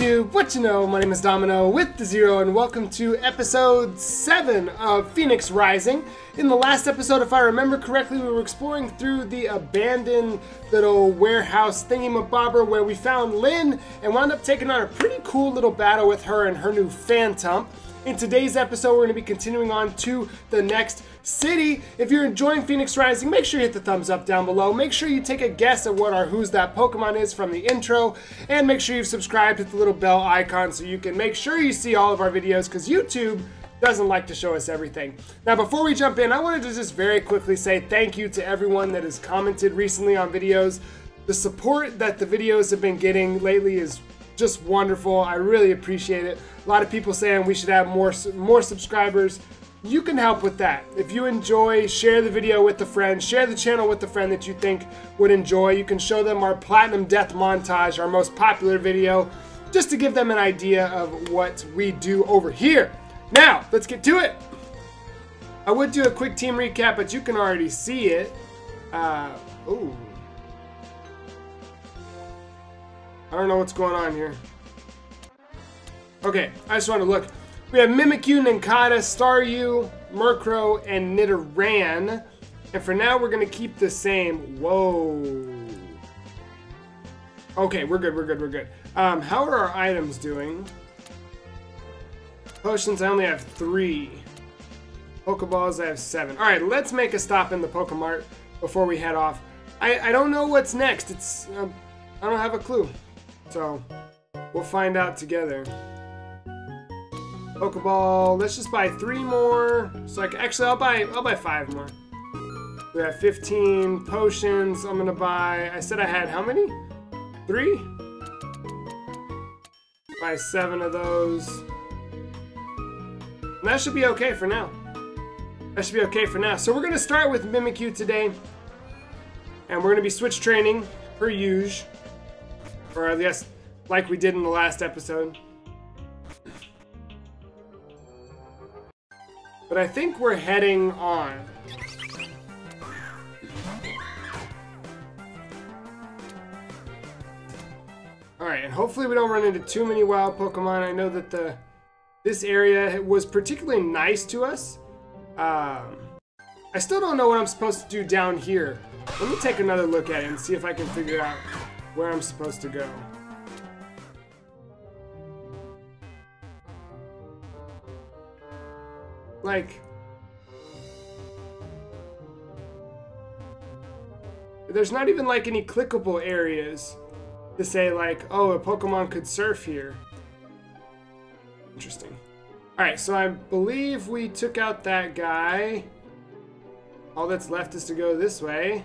YouTube? What you know? My name is Domino with the Zero, and welcome to episode 7 of Phoenix Rising. In the last episode, if I remember correctly, we were exploring through the abandoned little warehouse thingy-mabobber where we found Lynn and wound up taking on a pretty cool little battle with her and her new Phantump. In today's episode, we're going to be continuing on to the next city. If you're enjoying Phoenix Rising, make sure you hit the thumbs up down below. Make sure you take a guess at what our Who's That Pokemon is from the intro. And make sure you've subscribed, hit the little bell icon so you can make sure you see all of our videos because YouTube doesn't like to show us everything. Now, before we jump in, I wanted to just very quickly say thank you to everyone that has commented recently on videos. The support that the videos have been getting lately is just wonderful. I really appreciate it. A lot of people saying we should have more more subscribers. You can help with that. If you enjoy, share the video with a friend, share the channel with a friend that you think would enjoy. You can show them our Platinum Death Montage, our most popular video, just to give them an idea of what we do over here. Now, let's get to it. I would do a quick team recap, but you can already see it. Uh, ooh. I don't know what's going on here. Okay, I just want to look. We have Mimikyu, Nincada, Staryu, Murkrow, and Nidoran. And for now, we're going to keep the same. Whoa. Okay, we're good, we're good, we're good. Um, how are our items doing? Potions, I only have three. Pokeballs, I have seven. Alright, let's make a stop in the Pokemart before we head off. I, I don't know what's next. It's, um, I don't have a clue. So, we'll find out together. Pokeball, let's just buy three more. So like, actually, I'll buy, I'll buy five more. We have 15 potions. I'm gonna buy, I said I had how many? Three? Buy seven of those. And that should be okay for now. That should be okay for now. So we're gonna start with Mimikyu today. And we're gonna be switch training, per usual. Or I guess, like we did in the last episode. But I think we're heading on. Alright, and hopefully we don't run into too many wild Pokemon. I know that the this area was particularly nice to us. Um, I still don't know what I'm supposed to do down here. Let me take another look at it and see if I can figure out where I'm supposed to go. Like... There's not even like any clickable areas to say like, oh, a Pokemon could surf here. Interesting. Alright, so I believe we took out that guy. All that's left is to go this way.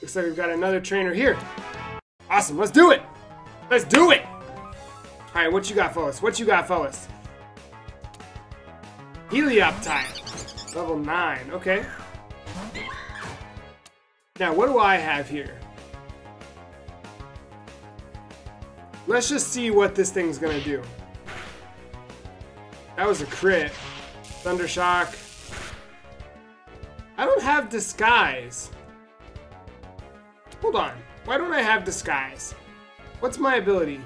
Looks like we've got another trainer here. Awesome, let's do it! Let's do it! Alright, what you got for? What you got for? Helioptile. Level 9, okay. Now, what do I have here? Let's just see what this thing's gonna do. That was a crit. Thundershock. I don't have Disguise. Hold on. Why don't I have Disguise? What's my ability?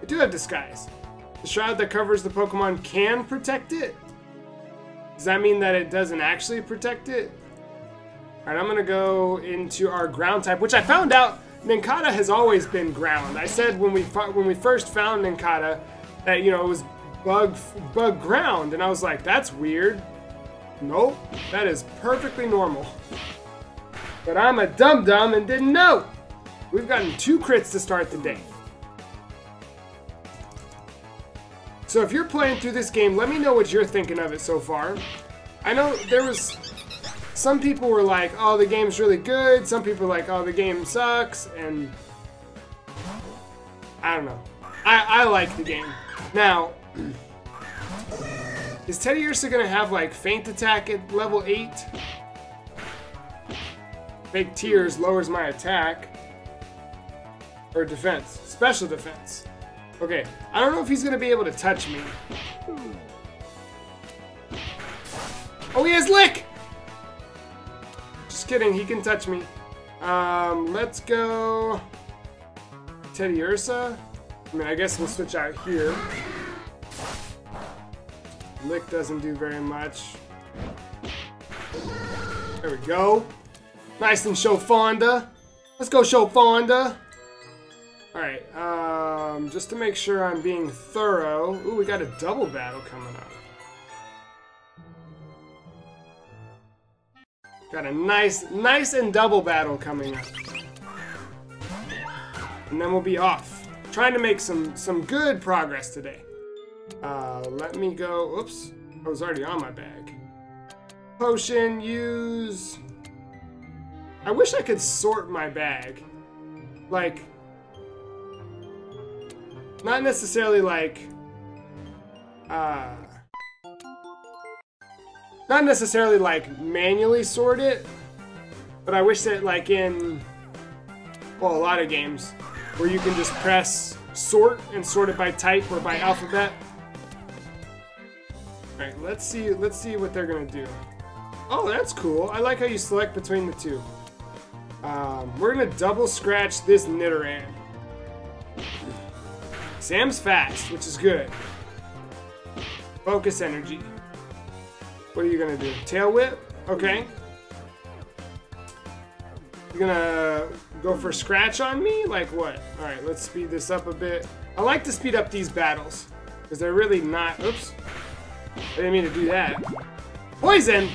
I do have Disguise. The shroud that covers the Pokemon can protect it? Does that mean that it doesn't actually protect it? Alright, I'm gonna go into our ground type, which I found out Nincada has always been ground. I said when we when we first found Nincada that you know it was bug bug ground, and I was like, that's weird. Nope, that is perfectly normal. But I'm a dum dum and didn't know. We've gotten two crits to start the day. So if you're playing through this game, let me know what you're thinking of it so far. I know there was... Some people were like, oh, the game's really good. Some people were like, oh, the game sucks. And... I don't know. I, I like the game. Now... Is Teddiursa gonna have, like, Faint Attack at level 8? Fake Tears lowers my attack. Or defense. Special defense. Okay, I don't know if he's gonna be able to touch me. Oh, he has lick! Just kidding, he can touch me. Um, let's go... Teddiursa? I mean, I guess we'll switch out here. Lick doesn't do very much. There we go. Nice and show Fonda. Let's go show Fonda. Alright, um, just to make sure I'm being thorough. Ooh, we got a double battle coming up. Got a nice, nice and double battle coming up. And then we'll be off. Trying to make some, some good progress today. Uh, let me go, oops, I was already on my bag. Potion, use... I wish I could sort my bag. Like, not necessarily like, uh, not necessarily like manually sort it, but I wish that like in, well, a lot of games where you can just press sort and sort it by type or by alphabet. All right, let's see, let's see what they're gonna do. Oh, that's cool. I like how you select between the two. Um, we're gonna double scratch this Nidoran. Sam's fast, which is good. Focus energy. What are you gonna do? Tail whip? Okay. You're gonna go for scratch on me? Like what? Alright, let's speed this up a bit. I like to speed up these battles. Because they're really not... Oops. I didn't mean to do that. Poison!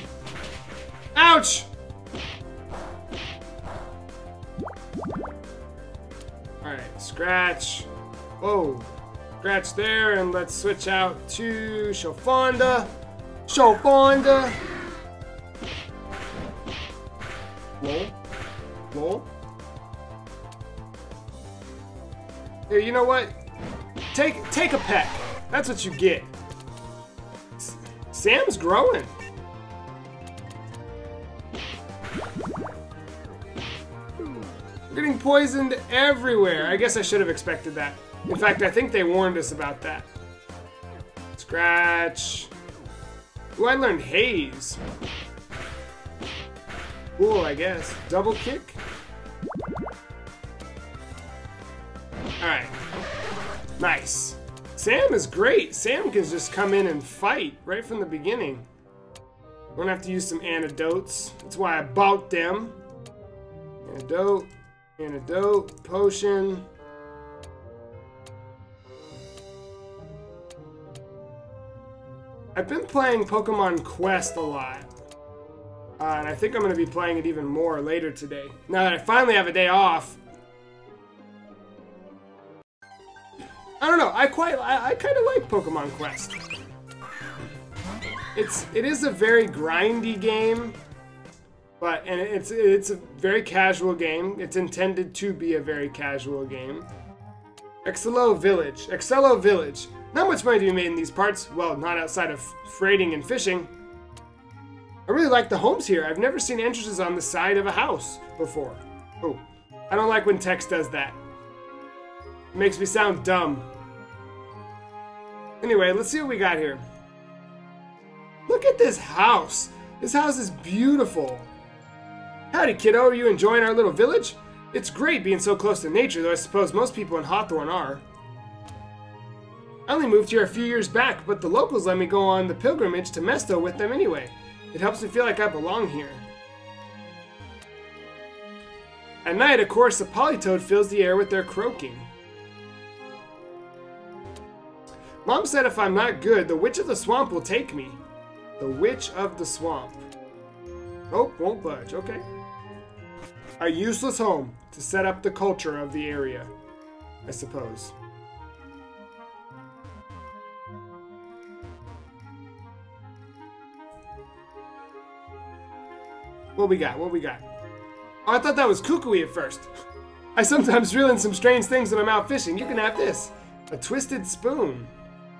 Ouch! Scratch. Whoa. Scratch there, and let's switch out to Shofonda. Shofonda! Lol. Lol. Here, you know what? Take take a peck. That's what you get. Sam's growing. We're getting poisoned everywhere. I guess I should have expected that. In fact, I think they warned us about that. Scratch. Ooh, I learned haze. Cool, I guess. Double kick. Alright. Nice. Sam is great. Sam can just come in and fight right from the beginning. We're gonna have to use some antidotes. That's why I bought them. Antidote, antidote, potion. I've been playing Pokemon Quest a lot. Uh, and I think I'm going to be playing it even more later today. Now that I finally have a day off. I don't know. I quite, I, I kind of like Pokemon Quest. It's, it is a very grindy game, but and it's it's a very casual game. It's intended to be a very casual game. Excello Village. Excello Village. Not much money to be made in these parts. Well, not outside of freighting and fishing. I really like the homes here. I've never seen entrances on the side of a house before. Oh, I don't like when text does that. It makes me sound dumb. Anyway, let's see what we got here. Look at this house. This house is beautiful. Howdy, kiddo. Are you enjoying our little village? It's great being so close to nature, though I suppose most people in Hawthorne are. I only moved here a few years back, but the locals let me go on the pilgrimage to Mesto with them anyway. It helps me feel like I belong here. At night, of course, the Politoed fills the air with their croaking. Mom said if I'm not good, the Witch of the Swamp will take me. The Witch of the Swamp. Oh, won't budge, okay. A useless home to set up the culture of the area, I suppose. What we got? What we got? Oh, I thought that was kukui at first. I sometimes reel in some strange things when I'm out fishing. You can have this. A twisted spoon.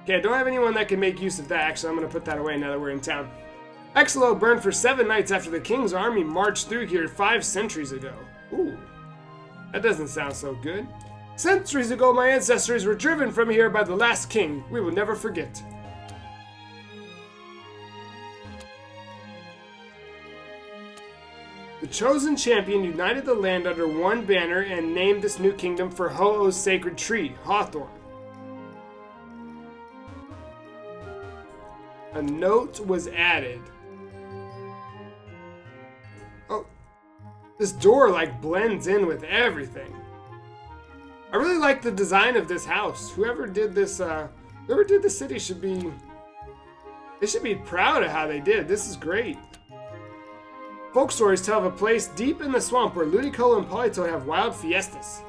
Okay, I don't have anyone that can make use of that. Actually, I'm going to put that away now that we're in town. Excello burned for seven nights after the king's army marched through here five centuries ago. Ooh, that doesn't sound so good. Centuries ago, my ancestors were driven from here by the last king. We will never forget. The chosen champion united the land under one banner and named this new kingdom for Ho-Oh's sacred tree, Hawthorn. A note was added. This door like blends in with everything. I really like the design of this house. Whoever did this, uh, whoever did the city should be, they should be proud of how they did. This is great. Folk stories tell of a place deep in the swamp where Ludicolo and Polito have wild fiestas.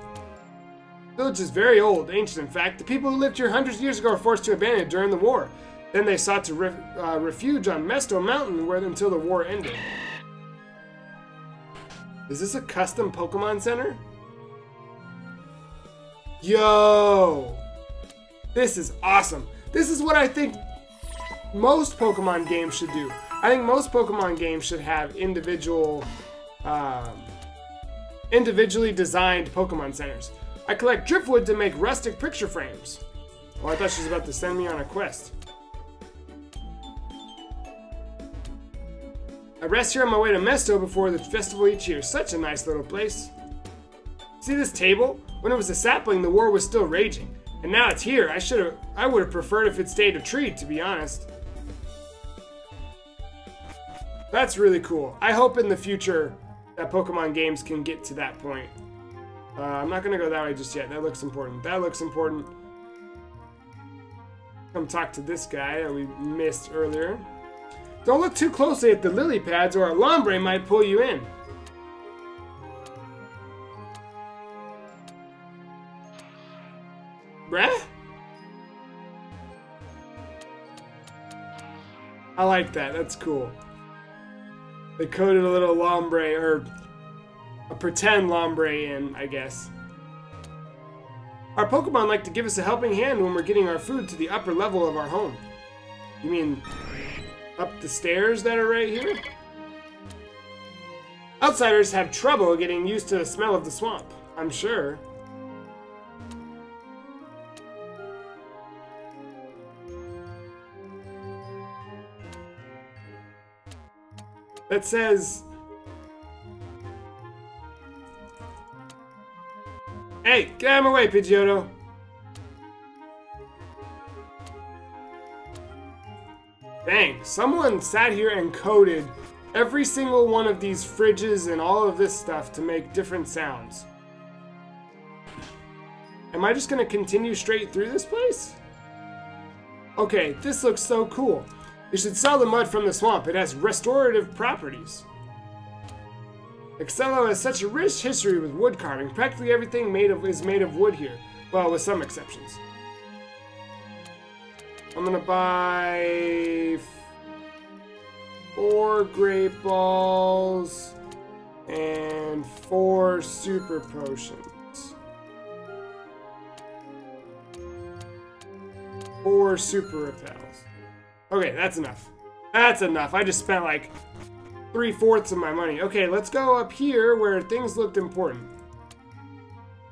The village is very old, ancient in fact. The people who lived here hundreds of years ago were forced to abandon it during the war. Then they sought to uh, refuge on Mesto Mountain where until the war ended. Is this a custom Pokemon Center? Yo! This is awesome. This is what I think most Pokemon games should do. I think most Pokemon games should have individual, um, individually designed Pokemon centers. I collect driftwood to make rustic picture frames. Oh, I thought she was about to send me on a quest. I rest here on my way to Mesto before the festival each year. Such a nice little place. See this table? When it was a sapling, the war was still raging. And now it's here. I should have I would have preferred if it stayed a tree, to be honest. That's really cool. I hope in the future that Pokemon games can get to that point. Uh, I'm not gonna go that way just yet. That looks important. That looks important. Come talk to this guy that we missed earlier. Don't look too closely at the lily pads or a Lombre might pull you in. Bruh? I like that. That's cool. They coded a little Lombre, or a pretend Lombre in, I guess. Our Pokemon like to give us a helping hand when we're getting our food to the upper level of our home. You mean up the stairs that are right here? Outsiders have trouble getting used to the smell of the swamp, I'm sure. that says Hey, get out of my way, Pidgeotto. Dang, someone sat here and coded every single one of these fridges and all of this stuff to make different sounds. Am I just gonna continue straight through this place? Okay, this looks so cool. You should sell the mud from the swamp. It has restorative properties. Excello has such a rich history with wood carving. Practically everything made of is made of wood here. Well, with some exceptions. I'm gonna buy four great balls and four super potions. Four super repels. Okay, that's enough. That's enough. I just spent like three-fourths of my money. Okay, let's go up here where things looked important.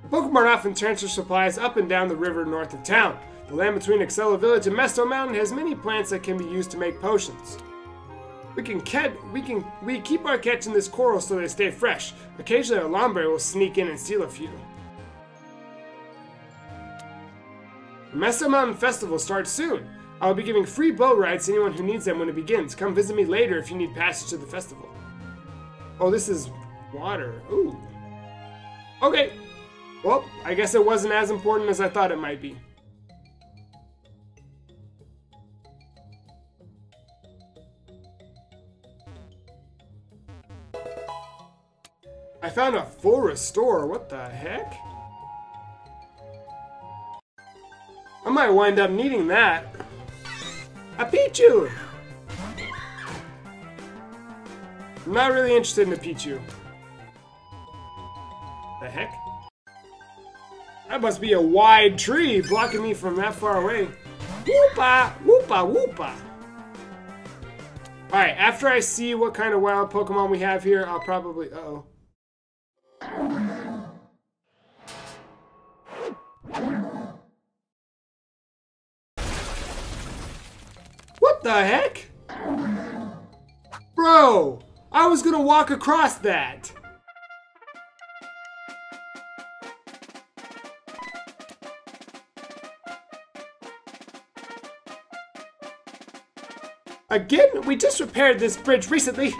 Pokemon often transfer supplies up and down the river north of town. The land between Excello Village and Mesto Mountain has many plants that can be used to make potions. We can catch, we can, we keep our catch in this coral so they stay fresh. Occasionally a Lombre will sneak in and steal a few. The Mesto Mountain Festival starts soon. I will be giving free boat rides to anyone who needs them when it begins. Come visit me later if you need passage to the festival. Oh, this is water. Ooh. Okay. Well, I guess it wasn't as important as I thought it might be. I found a full restore. What the heck? I might wind up needing that. A Pichu! I'm not really interested in a Pichu. The heck? That must be a wide tree blocking me from that far away. Whoopa! Whoopa! Whoopa! Alright, after I see what kind of wild Pokemon we have here, I'll probably... Uh oh the heck? Bro, I was gonna walk across that. Again, we just repaired this bridge recently.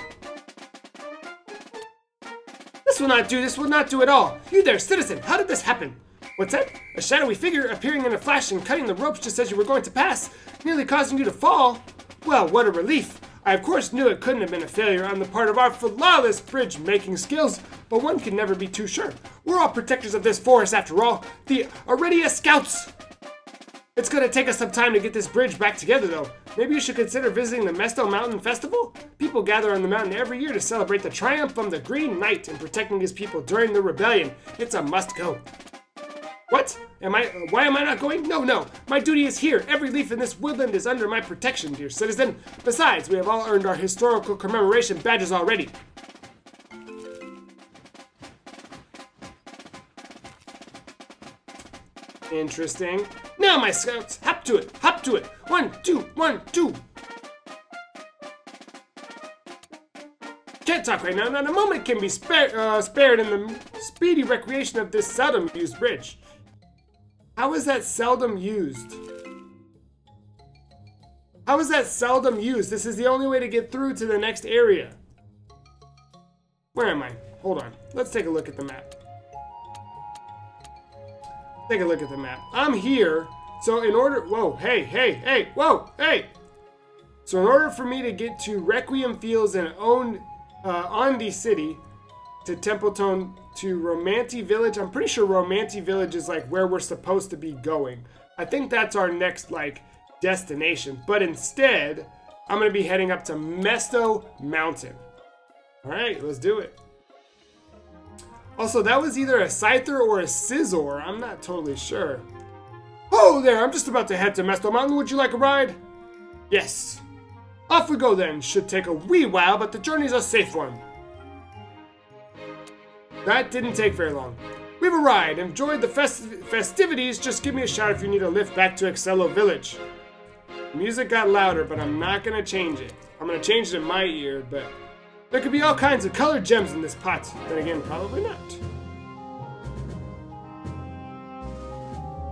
This will not do, this will not do at all. You there, citizen, how did this happen? What's that? A shadowy figure appearing in a flash and cutting the ropes just as you were going to pass, nearly causing you to fall? Well, what a relief. I of course knew it couldn't have been a failure on the part of our flawless bridge making skills, but one can never be too sure. We're all protectors of this forest after all, the Aridia Scouts! It's gonna take us some time to get this bridge back together though. Maybe you should consider visiting the Mesto Mountain Festival? People gather on the mountain every year to celebrate the triumph of the Green Knight in protecting his people during the rebellion. It's a must go. What? Am I? Why am I not going? No, no. My duty is here. Every leaf in this woodland is under my protection, dear citizen. Besides, we have all earned our historical commemoration badges already. Interesting. Now, my scouts, hop to it, hop to it. One, two, one, two. Can't talk right now. Not a moment can be uh, spared in the speedy recreation of this seldom used bridge. How is that seldom used? How is that seldom used? This is the only way to get through to the next area. Where am I? Hold on. Let's take a look at the map. Take a look at the map. I'm here, so in order... Whoa, hey, hey, hey, whoa, hey! So in order for me to get to Requiem Fields and own uh, City, to Templetone, to Romanti Village, I'm pretty sure Romanti Village is like where we're supposed to be going. I think that's our next, like, destination. But instead, I'm to be heading up to Mesto Mountain. Alright, let's do it. Also, that was either a Scyther or a Scizor. I'm not totally sure. Oh, there, I'm just about to head to Mesto Mountain. Would you like a ride? Yes. Off we go then. Should take a wee while, but the journey's a safe one. That didn't take very long. We've arrived. Enjoyed the festi festivities. Just give me a shout if you need a lift back to Excello Village. Music got louder, but I'm not going to change it. I'm going to change it in my ear, but there could be all kinds of colored gems in this pot. Then again, probably not.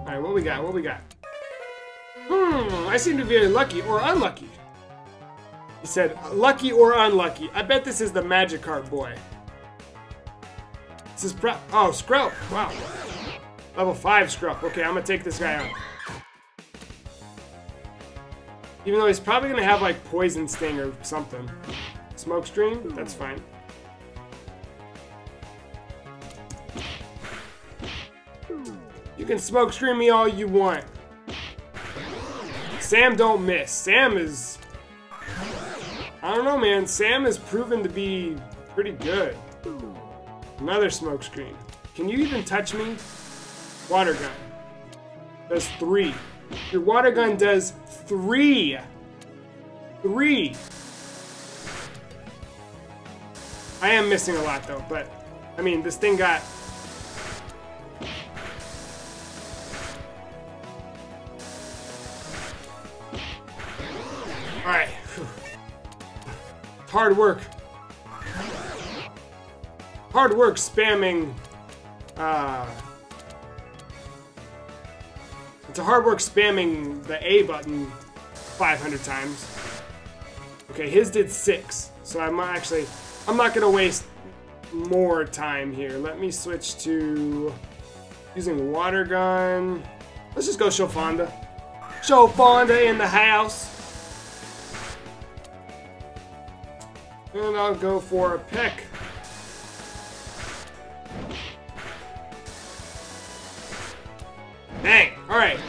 Alright, what we got? What we got? Hmm, I seem to be lucky or unlucky. He said, lucky or unlucky. I bet this is the Magikarp boy. Is Oh, Scrub. Wow. Level 5 Scrub. Okay, I'm gonna take this guy out. Even though he's probably gonna have like Poison Sting or something. Smoke Screen? That's fine. You can smoke screen me all you want. Sam don't miss. Sam is... I don't know, man. Sam has proven to be pretty good. Another smoke screen. Can you even touch me? Water gun. Does three. Your water gun does three. Three. I am missing a lot though, but I mean, this thing got Alright. Hard work. Hard work spamming. Uh, it's a hard work spamming the A button 500 times. Okay, his did six. So I'm actually, I'm not gonna waste more time here. Let me switch to using water gun. Let's just go show Fonda. Show Fonda in the house. And I'll go for a peck. Dang, alright.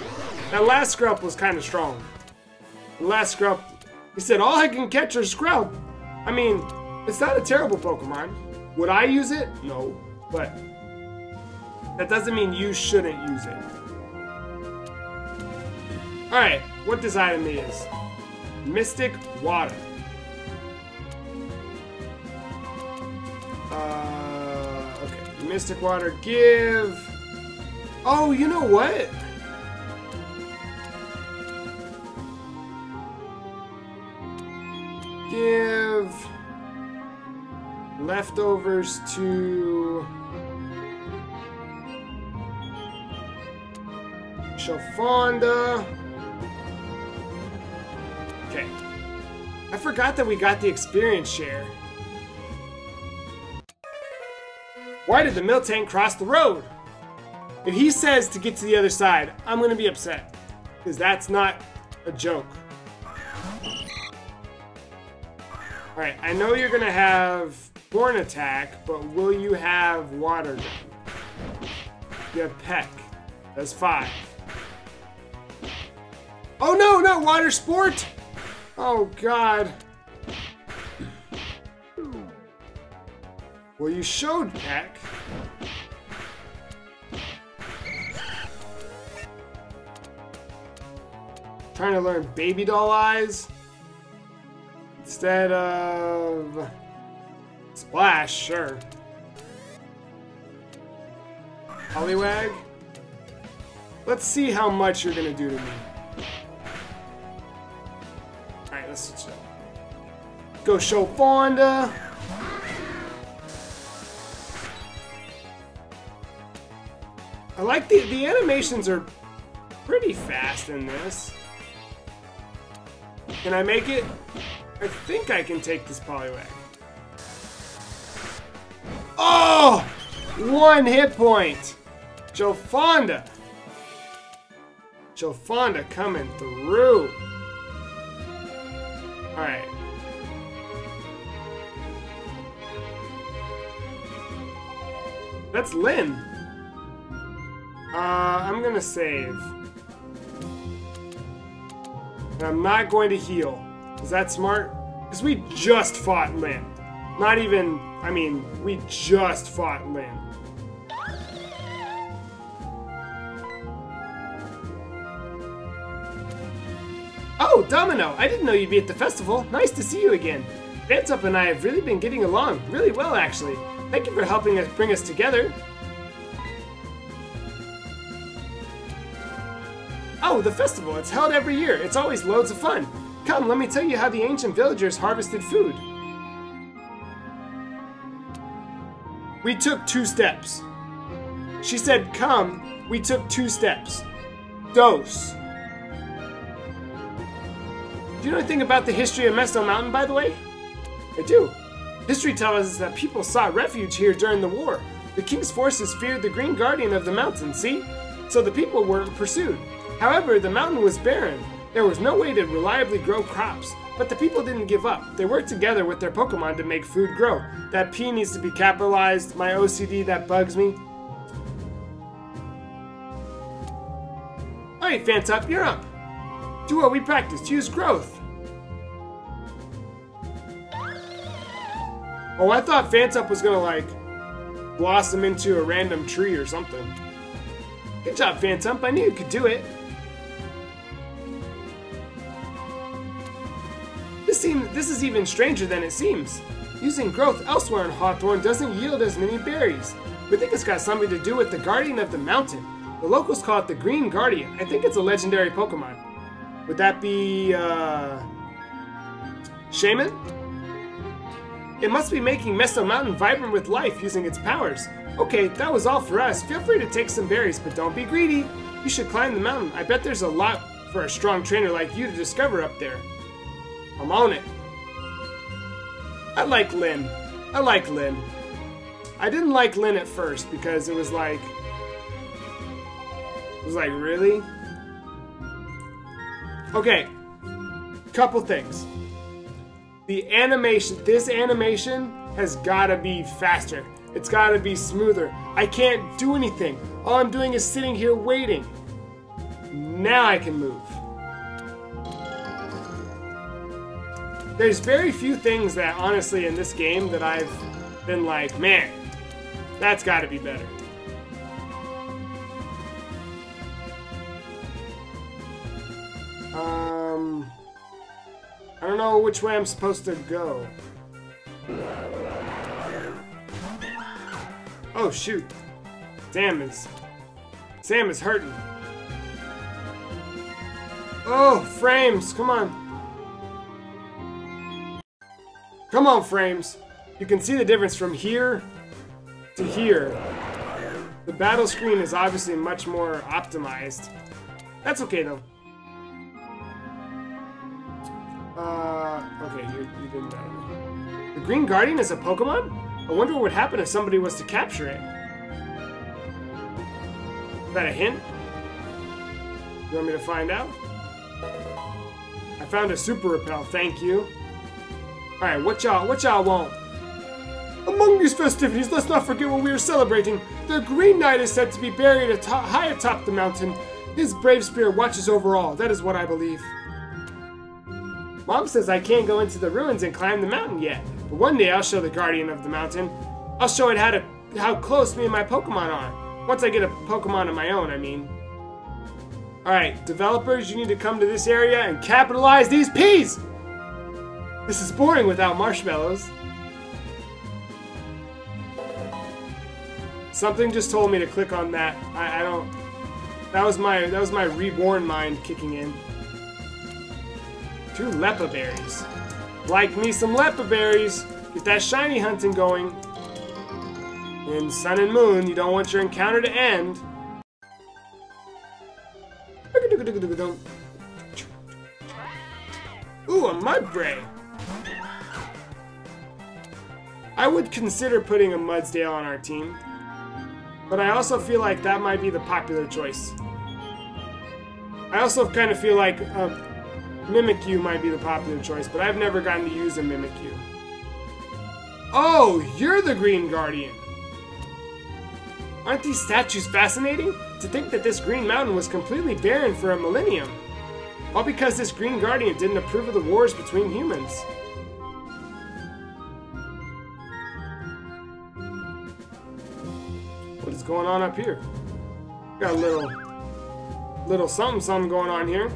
That last scrub was kind of strong. The last scrub, he said, all I can catch are scrub. I mean, it's not a terrible Pokemon. Would I use it? No. But that doesn't mean you shouldn't use it. Alright, what this item is. Mystic Water. Uh, okay, Mystic Water, give... Oh, you know what? Give... leftovers to Shofonda. Okay. I forgot that we got the experience share. Why did the Miltank cross the road? If he says to get to the other side, I'm gonna be upset. Because that's not a joke. Alright, I know you're gonna have Horn Attack, but will you have Water Gun? You have Peck. That's five. Oh no, not Water Sport! Oh god. Well, you showed Peck. Trying to learn Baby Doll Eyes instead of Splash, sure. Poliwag. Let's see how much you're gonna do to me. Alright, let's switch it up. Go show Fonda. I like the the animations are pretty fast in this. Can I make it? I think I can take this Poliwag. Oh! One hit point! Jofonda! Jofonda coming through. Alright. That's Lynn. Uh, I'm gonna save. And I'm not going to heal. Is that smart? Because we just fought Lynn. Not even, I mean, we just fought Lynn. Oh, Domino! I didn't know you'd be at the festival. Nice to see you again. Phantump and I have really been getting along. Really well, actually. Thank you for helping us bring us together. Oh, the festival. It's held every year. It's always loads of fun. Come, let me tell you how the ancient villagers harvested food. We took two steps. She said, come, we took two steps. Dose. Do you know anything about the history of Mesto Mountain, by the way? I do. History tells us that people sought refuge here during the war. The king's forces feared the Green Guardian of the mountain, see? So the people weren't pursued. However, the mountain was barren. There was no way to reliably grow crops, but the people didn't give up. They worked together with their Pokemon to make food grow. That P needs to be capitalized. My OCD, that bugs me. Alright, Phantump, you're up. Do what we practiced. Use growth. Oh, I thought Phantump was gonna, like, blossom into a random tree or something. Good job, Phantump. I knew you could do it. This, seem, this is even stranger than it seems. Using growth elsewhere in Hawthorne doesn't yield as many berries. We think it's got something to do with the Guardian of the Mountain. The locals call it the Green Guardian. I think it's a legendary Pokemon. Would that be, uh... Shaman? It must be making Mesto Mountain vibrant with life using its powers. Okay, that was all for us. Feel free to take some berries, but don't be greedy. You should climb the mountain. I bet there's a lot for a strong trainer like you to discover up there. I'm on it. I like Lynn. I like Lynn. I didn't like Lynn at first because it was like... It was like, really? Okay. Couple things. The animation, this animation has gotta be faster. It's gotta be smoother. I can't do anything. All I'm doing is sitting here waiting. Now I can move. There's very few things that, honestly, in this game that I've been like, man, that's gotta be better. Um, I don't know which way I'm supposed to go. Oh shoot. Sam is Sam is hurting. Oh, frames, come on. Come on, frames. You can see the difference from here to here. The battle screen is obviously much more optimized. That's okay though. Uh, okay, you, you didn't die. The Green Guardian is a Pokemon? I wonder what would happen if somebody was to capture it. Is that a hint? You want me to find out? I found a super repel, thank you. Alright, what y'all what y'all want? Among these festivities, let's not forget what we are celebrating. The Green Knight is said to be buried atop, high atop the mountain. His brave spirit watches over all. That is what I believe. Mom says I can't go into the ruins and climb the mountain yet, but one day I'll show the guardian of the mountain. I'll show it how to how close me and my Pokemon are. Once I get a Pokemon of my own, I mean. Alright, developers, you need to come to this area and capitalize these P's! This is boring without marshmallows. Something just told me to click on that. I, I don't. That was my that was my reborn mind kicking in. Two Leppa berries. Like me some Leppa berries. Get that shiny hunting going. In Sun and Moon, you don't want your encounter to end. Ooh, a Mudbray. I would consider putting a Mudsdale on our team. But I also feel like that might be the popular choice. I also kind of feel like uh, Mimikyu might be the popular choice, but I've never gotten to use a Mimikyu. Oh, you're the Green Guardian! Aren't these statues fascinating? To think that this Green Mountain was completely barren for a millennium. All because this Green Guardian didn't approve of the wars between humans. What is going on up here? Got a little, little something something going on here.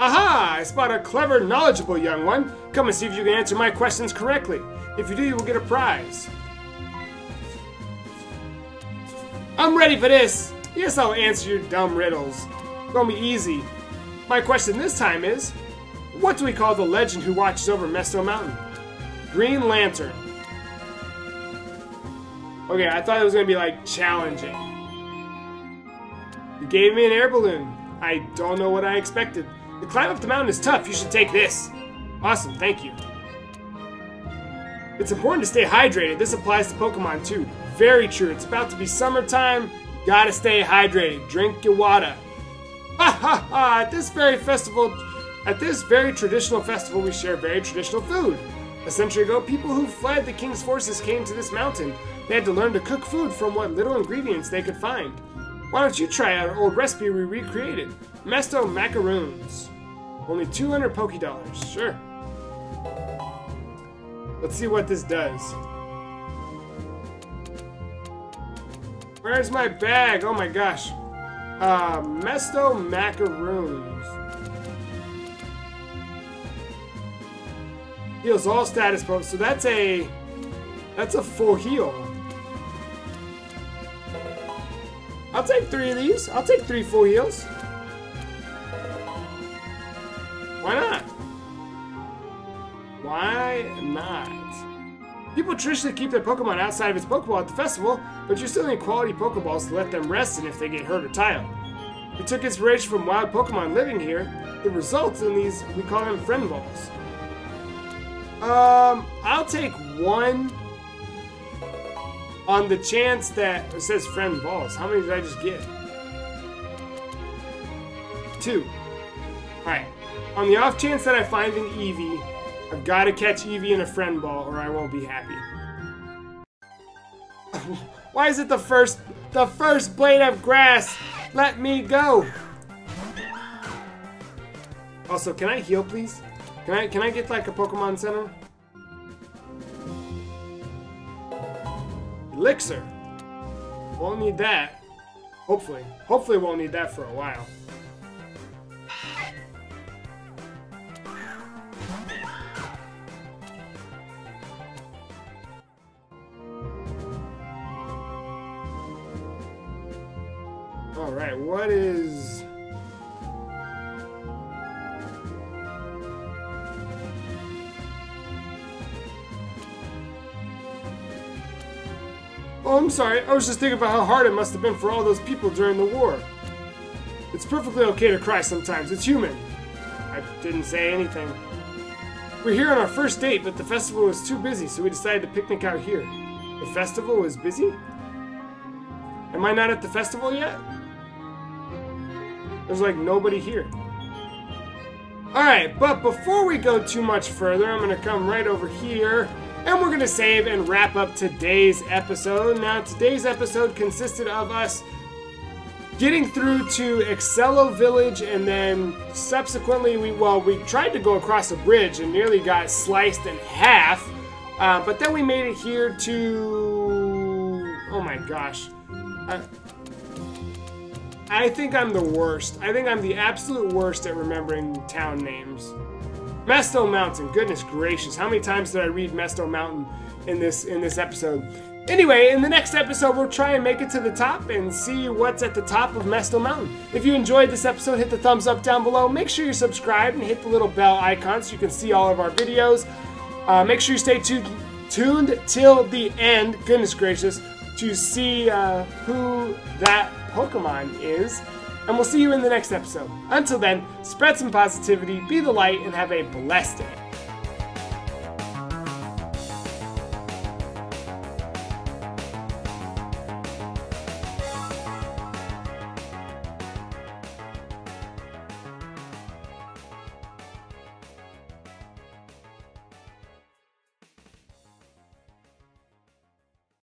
Aha! I spot a clever, knowledgeable young one. Come and see if you can answer my questions correctly. If you do, you will get a prize. I'm ready for this. Yes, I'll answer your dumb riddles. Gonna be easy. My question this time is, what do we call the legend who watches over Mesto Mountain? Green Lantern. Okay, I thought it was gonna be like challenging. You gave me an air balloon. I don't know what I expected. The climb up the mountain is tough. You should take this. Awesome, thank you. It's important to stay hydrated. This applies to Pokemon too. Very true. It's about to be summertime. Gotta stay hydrated. Drink your water. Ha ha ha! At this very festival, at this very traditional festival, we share very traditional food. A century ago, people who fled the king's forces came to this mountain. They had to learn to cook food from what little ingredients they could find. Why don't you try our old recipe we recreated? Mesto macaroons. Only 200 Poké Dollars. Sure. Let's see what this does. Where's my bag? Oh my gosh. Uh, Mesto Macaroons. Heals all status pokes. So that's a... That's a full heal. I'll take three of these. I'll take three full heals. Why not? Why not? People traditionally keep their Pokemon outside of its Pokeball at the festival, but you still need quality Pokeballs to let them rest in if they get hurt or tired. We took inspiration from wild Pokemon living here. The results in these, we call them Friend Balls. Um, I'll take one on the chance that it says Friend Balls. How many did I just get? Two. Alright. On the off chance that I find an Eevee, I've got to catch Eevee in a friend ball or I won't be happy. Why is it the first, the first blade of grass? Let me go. Also, can I heal, please? Can I, can I get like a Pokemon Center? Elixir. Won't need that. Hopefully. Hopefully won't need that for a while. Alright, what is... I'm sorry. I was just thinking about how hard it must have been for all those people during the war. It's perfectly okay to cry sometimes. It's human. I didn't say anything. We're here on our first date, but the festival was too busy, so we decided to picnic out here. The festival was busy? Am I not at the festival yet? There's like nobody here. Alright, but before we go too much further, I'm to come right over here and we're going to save and wrap up today's episode. Now, today's episode consisted of us getting through to Excello Village and then subsequently we, well, we tried to go across a bridge and nearly got sliced in half. Uh, but then we made it here to, oh my gosh. I think I'm the worst. I think I'm the absolute worst at remembering town names. Mesto Mountain. Goodness gracious, how many times did I read Mesto Mountain in this in this episode? Anyway, in the next episode, we'll try and make it to the top and see what's at the top of Mesto Mountain. If you enjoyed this episode, hit the thumbs up down below. Make sure you subscribe and hit the little bell icon so you can see all of our videos. Uh, make sure you stay tuned, tuned till the end. Goodness gracious, to see uh, who that Pokemon is. And we'll see you in the next episode. Until then, spread some positivity, be the light, and have a blessed day.